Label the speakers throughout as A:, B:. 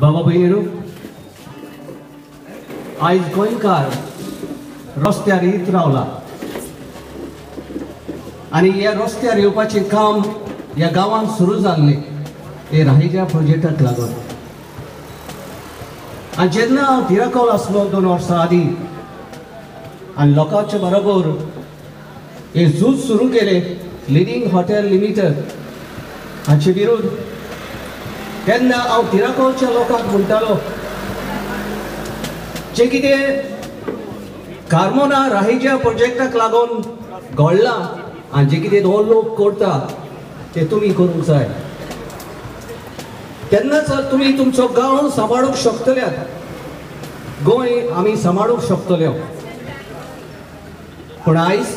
A: बाबा भयणीनो आयज गोंयकार रस्त्यार येत रावला. आनी ह्या रस्त्यार येवपाचें काम ह्या गांवांत सुरू जाल्लें हे राहेच्या प्रोजेक्टाक लागून. आनी जेन्ना हांव तिराकोल आसलो दोन वर्सां आदीं आनी लोकांच्या बरोबर हे झूज सुरू केले लिडिंग हॉटेल लिमिटेड हाचे विरोध तेन्ना हांव तिराकोलच्या लोकांक म्हणटालो जे कितें कार्मोना राहेच्या प्रोजेक्टाक लागून घडलां आनी जे कितें हो लोक करता ते तुमी करूंक जाय तेन्नाच तुमी तुमचो गांव सांबाळूंक शकतल्यात. गोंय आमी सांबाळूंक शकतल्यो. पूण आयज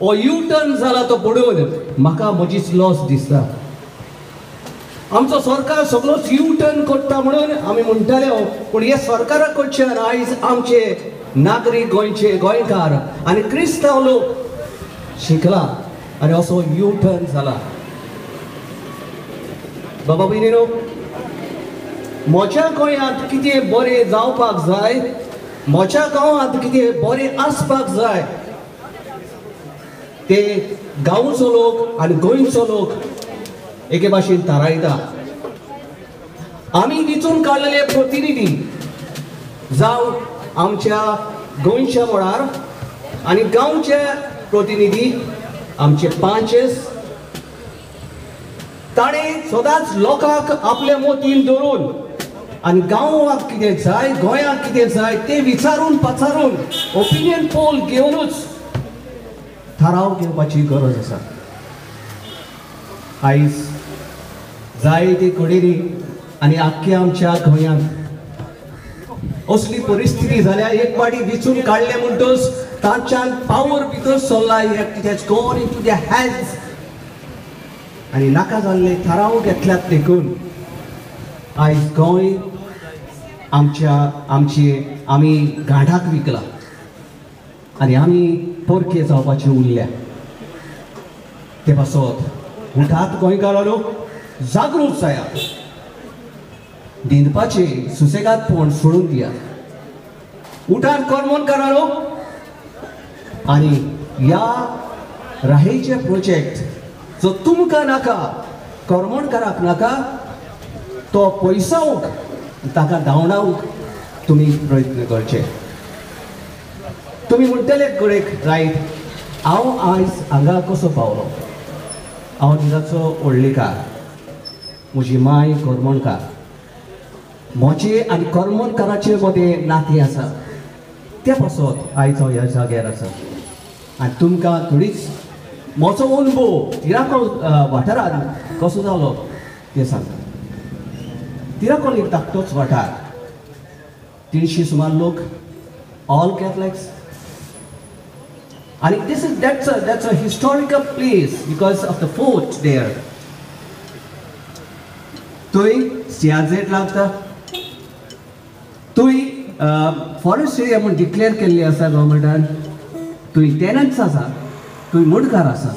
A: हो यू टर्न जाला तो पडून म्हाका म्हजीच लॉस दिसता. आमचो सरकार सगळोच यू टर्न करता म्हणून आमी म्हणटाले पूण हे सरकारा कडच्यान आयज आमचे नागरीक गोंयचे गोंयकार आनी क्रिस्तांव लोक शिकला आनी असो यू टर्न जाला बाबा भयणीनो म्हज्या गोंयांत कितें बरें जावपाक जाय म्हज्या गांवांत कितें बरें आसपाक जाय ते गांवचो लोक आनी गोंयचो लोक एके भाशेन थारायता आमी दिसून काडलेले प्रतिनिधी. जावं आमच्या गोंयच्या मळार आनी गांवचे प्रतिनिधी आमचे पांचेस. ताणें सदांच लोकांक आपल्या मोतीन धरून आनी गांवांक कितें जाय गोंयांक कितें जाय तें विचारून पचारून ओपिनियन पोल घेवनूच थाराव घेवपाची गरज आसा. आयज जायते कडेनी आनी आख्खी आमच्या गोंयांत असली परिस्थिती जाल्या एक पाटी विचून काडले म्हणटच तांच्यान पावर भितर सरला it gone in to the आनी नाका जाल्ले थाराव घेतल्यात देखून आयज गोंय आमच्या आमची आमी गांठाक विकला. आनी आमी पोरके जावपाचे उरल्या. ते पासत उठात लोक जागृत जायात न्हिदपाचे सुसेगादपण सोडून दियात उठात करारो आनी ह्या राहेचे प्रोजेक्ट जो तुमकां नाका कर्मणकाराक नाका तो पयसावंक ताका धांवडावंक तुमी प्रयत्न करचे. तुमी म्हणटले कडेक रायट हांव आयज हांगा कसो पावलो? हांव निजाचो व्हडलेकार म्हजी माय करमणकार म्हजे आनी करमणकाराचे मदें नातें आसा त्या पासत आयज हांव ह्या जाग्यार आसा आनी तुमकां थोडीच म्हजो अनुभव तिराकोल वाठारांत कसो जालो तें सांगता तिराकोल एक धाकटोच वाठार। तिनशी सुमार लोक ऑल कॅथलिक्स आनी this is that's a that's a historical place because of the fort there थंय सियाझेट लागता थंय फॉरेस्ट एरिया म्हूण डिक्लेअर केल्ली आसा गव्हर्मेंटान थंय टेनंट्स आसा थंय मुडकार आसा.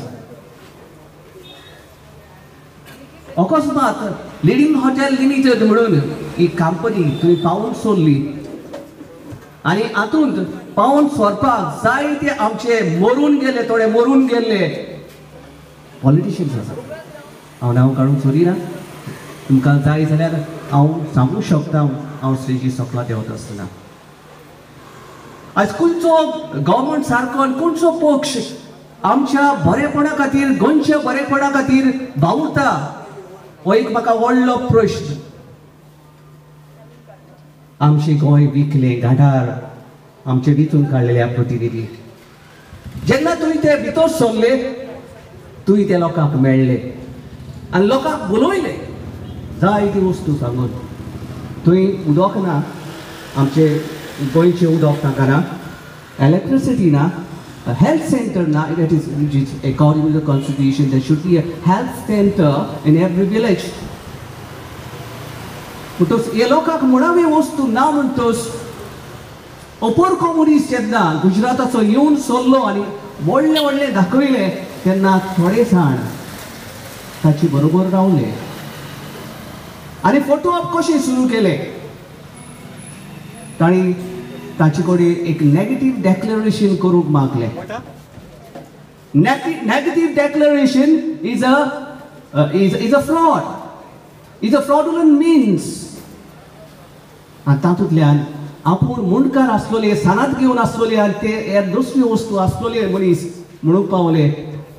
A: अकस्मात लिडिंग हॉटेल लिमिटेड म्हणून ही कंपनी थंय पावून सोडली. आनी हातूंत पावून सोरपाक जायते आमचे मरून गेले थोडे मरून गेल्ले पॉलिटिशियन्स आसा. हांव नांव काडूंक सोदिना तुमकां जाय जाल्यार हांव सांगूंक शकता हांव स्टेजी सोपला देंवता आसतना. आयज खंयचो गव्हर्मेंट सारको आनी खंयचो पक्ष आमच्या बरेपणा खातीर गोंयच्या बरेपणा खातीर भावुरता हो एक म्हाका व्हडलो प्रश्न. आमचे गोंय विकले गांठार आमचे विचून काडलेल्या प्रतिनिधी. जेन्ना तुवें ते भितर सरले तुवें ते लोकांक मेळ्ळे आनी लोकांक बोलयले जायती वस्तू सांगून. थंय उदक ना आमचे गोंयचें उदक ताका ना इलेक्ट्रिसिटी ना हेल्थ सेंटर ना that is which is according to the constitution there should be a health center in every village. म्हणटोच हे लोकांक मुळावे वस्तू ना म्हणटस अपर कम्युनिस्ट जेन्ना गुजराताचो येवन सरलो आनी व्हडले व्हडले दाखयले तेन्ना थोडे जाण ताचे बरोबर रावले आनी फोटो ऑप कशें सुरू केलें? ताणी ताचे कडेन एक नेगेटीव डेक्लरेशन करूंक मागलें. Negative declaration is a is is a fraud is a fraudulent means आनी तातूंतल्यान आपूण मुणकार आसलोले सनात घेवन आसलोले आनी ते हे दुसरी वस्तू आसलोले मनीस म्हणूंक पावले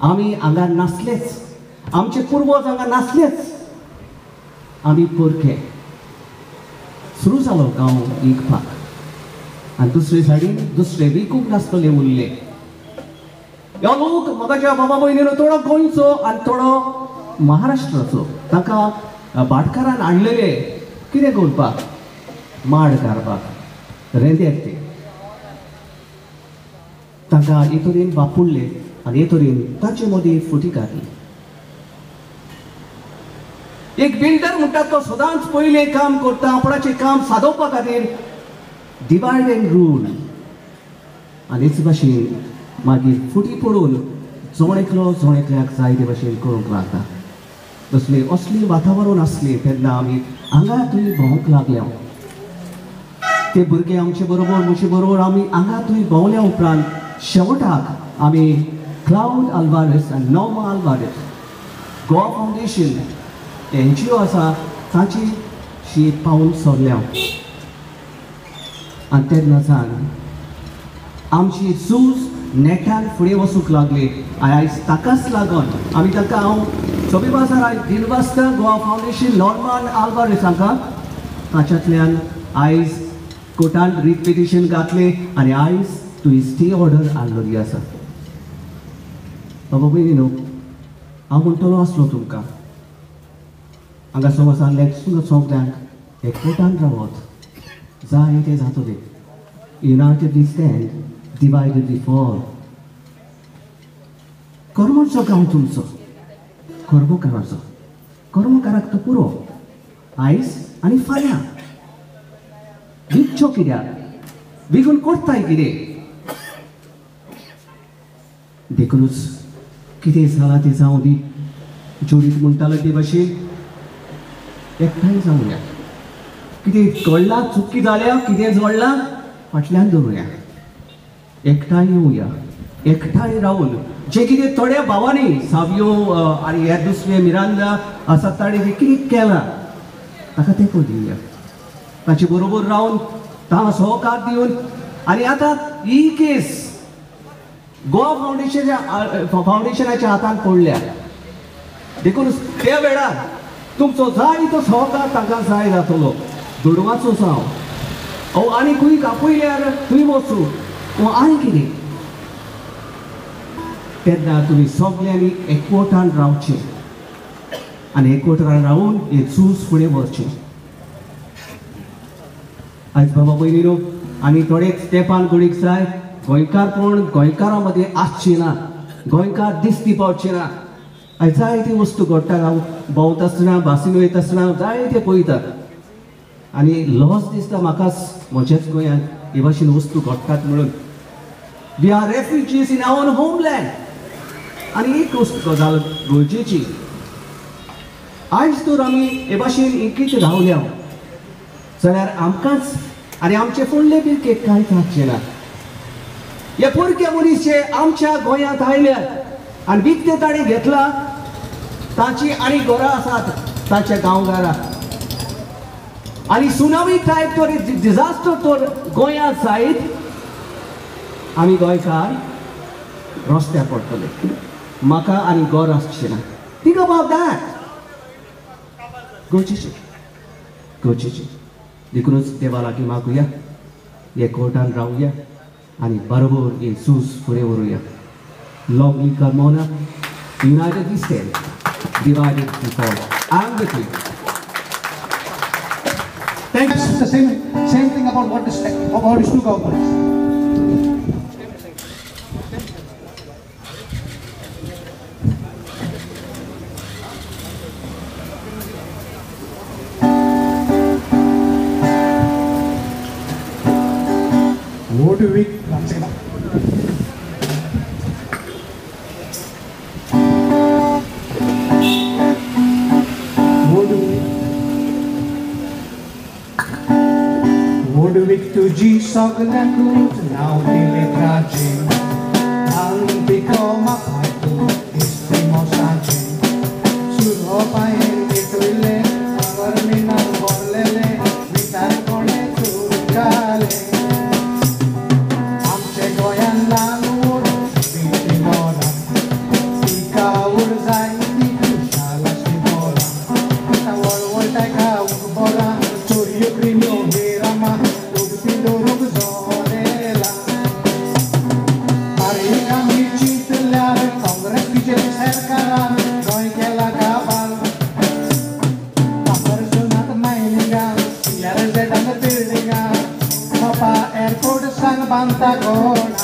A: आमी हांगा नासलेच. आमचे पुर्वज हांगा नासलेच. आमी परखे सुरू जालो गांव विकपाक आनी दुसरे सायडीन दुसरे विकूंक नासतले उरले ह्यो लोक म्हाकाच्या बाबा भयणीनो थोडो गोंयचो आनी थोडो महाराष्ट्राचो ताका भाटकारान हाडलेले कितें करपाक माड कारपाक रेंद्याक ते तांकां हे तरेन वापुरले आनी हे तरेन ताचे मदीं फुटी घातली एक बिल्डर म्हणटा तो सदांच पयलें काम करता आपणाचें काम सादोवपा खातीर डिवायड अँड रूल आनीच भाशेन मागीर फुटी पडून जोणेकलो जोणेकल्याक जाय ते भाशेन करूंक लागता. तसलें असलें वातावरण आसलें तेन्ना आमी हांगा थंय भोंवंक लागल्या. ते भुरगे आमचे बरोबर म्हजे बरोबर आमी हांगा थंय भोंवल्या उपरांत शेवटाक आमी क्लाउड आल्वारेस आनी नॉमा Alvares Goa foundation N G O आसा ताची शी पावल सोरल्या आनी तेन्ना सावन आमची झूज नेटान फुडें वचूंक लागली. आयज ताकाच लागून आमी ताका हांव सोबी बाजार आयज दिलवासता गोवा फावंडेशन नॉर्मान आल्वारेस हांकां ताच्यातल्यान आयज कोर्टान रिपिटिशन घातलें घातले आनी आयज तुवें स्टे ऑर्डर हाडलेली आसा बाबा भयणी न्हू हांव म्हणटलो आसलो तुमकां. हांगा समज आसले सगळ्यांक हे कोर्टान रावत जाय ते जातले united we stand divided we fall कर्मचो गांव तुमचो कर्मकाराचो कर्मकाराक तो पुरो आयज आनी फाल्यां विकच्यो कित्याक विकून कोत्ताय कितें देखूनच कितें जालां तें जावं दी जोडीत म्हणटालो ते भाशेन एकठांय जावया कितें घडलां चुकी जाल्या कितें जोडलां फाटल्यान दवरुया एकठांय येवया एकठांय रावन जे कितें थोड्या भावांनी सावयो आनी हे दुसरे मिरांदा आसा ताणें जें कितें केलां ताका तेंको दिवया ताचे बरोबर रावन तांकां सहकार दिवन आनी आतां ही केस गोवा फावंडेशनाच्या फावंडेशनाच्या हातान पडल्या देखून त्या वेळार तुमचो जाय तो सहकार तांकां जाय जातलो दुडवाचो जावं अहो आनी खंय कापयल्यार थंय वचूं वा आनी कितें तेन्ना तुमी सगल्यांनी एकवटान रावचें आनी एकवटान रावून हे झूज फुडें व्हरचें आयज बाबा भयणीनो आमी थोडेच स्टेपान घडीक जाय गोंयकारपण गोंयकारा मदीं आसची ना गोंयकार दिसती पावचे ना आयज जायती वस्तू घडटात हांव भोंवता आसतना भासीन वयता आसतना जायते पळयतात आनी लॉस दिसता म्हाकाच म्हज्याच गोंयांत हे भाशेन वस्तू घडटात म्हणून. We are refugees in our homeland आनी एक वस्त गजाल गरजेची. आयज तर आमी हे भाशेन एकीच रावल्या जाल्यार आमकांच आनी आमचे फुडले पिळगे कांय थांबचे ना हे परके मनीस जे आमच्या गोंयांत आयल्यात आनी विकते ताणें घेतला ताची आनी घरां आसात ताच्या गांवगारात आनी सुनामी टायप तर डिझास्टर तर गोंयांत जायत आमी गोंयकार रस्त्यार पडटले म्हाका आनी गोर आसचे ना थिंक अबाउट दॅट गरजेचें गरजेचें देखूनच देवा लागीं मागुया हे कोर्टान रावया आनी बरोबर हे सूस फुडें व्हरुया लॉंग ली Carmona united state divided before. I'm
B: with you. Thanks. The same, same thing about what is about these two governments. Murwik tuji sognakut, now dili traji, ang di ko mapatut. Papa Airport sang banta gola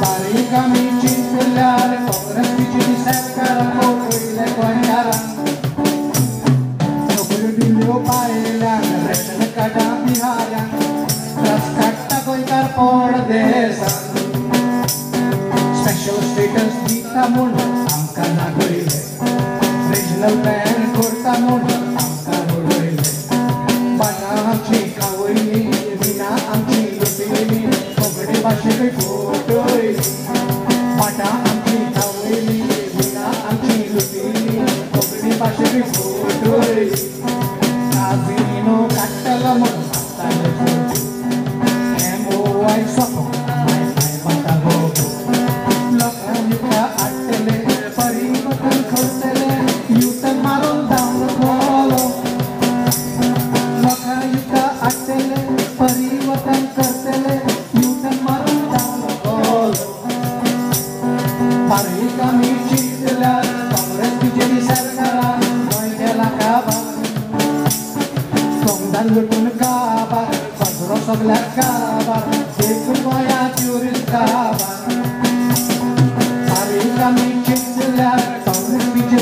B: Sari camici in filiale Povere spicci di sercara Poi le guagnara Sopra di leo paella Rechne kada biharia Rascatta coi carpor desa Special status di Tamula Amkana gorile Regional band for Tamula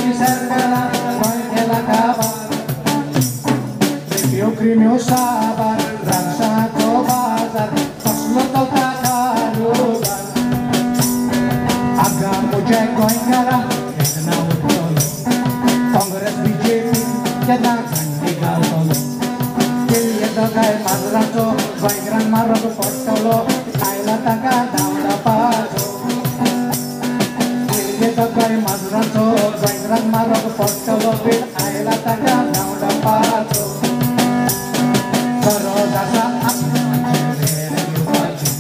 B: disser que ela vai que ela acaba. Sempre o crime o. गोंयकारांक मारप पडटलो वेळ आयला ताका धांवडापाचो गरज आसा आपणाचें वेळ घेवपाची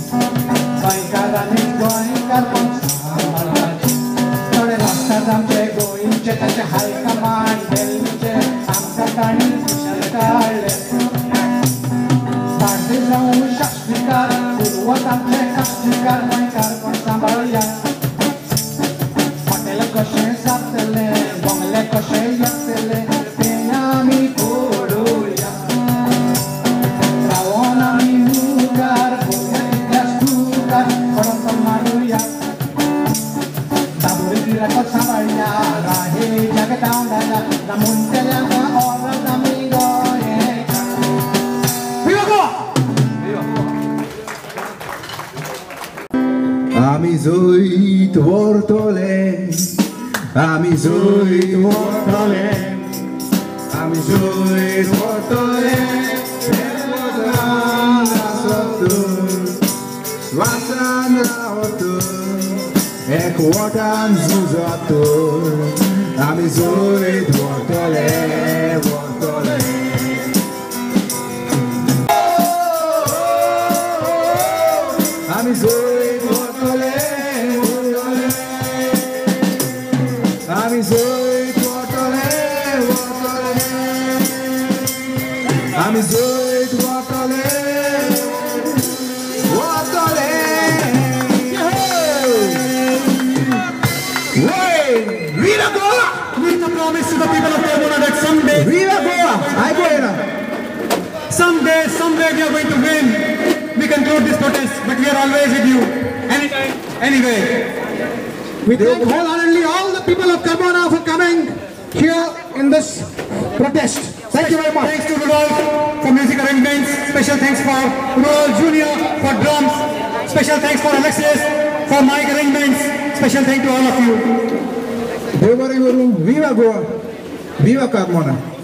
B: गोंयकारांनी गोंयकार पण सांबाळपाची थोडे लागतात आमचे गोंयचे ताचे हायकमांड दिल्लीचे आमकां तांणी कुशल काडले पांडे जावं शास्त्रीकार उर्वत आमचे कास्तीकार गोंयकार पण सांबाळया
C: Ami zoit wortole, ami zoit wortole, ami zoit wortole, Swatan rahotur, ek watan zuzatur, ami zoit wortole, wortole. আমি জয়
B: To the people of that someday
C: I go.
B: Someday, we are going to win. We conclude this protest, but we are always with you. Anyway. We thank wholeheartedly all the people of Pomona for coming here in this protest. Thank you very much. Thanks to Rudolph for music arrangements. Special thanks for Rudolph Jr. for drums. Special thanks for Alexis for mic arrangements. Special thank to all of you.
C: Devo Viva Goa! Viva Carmona!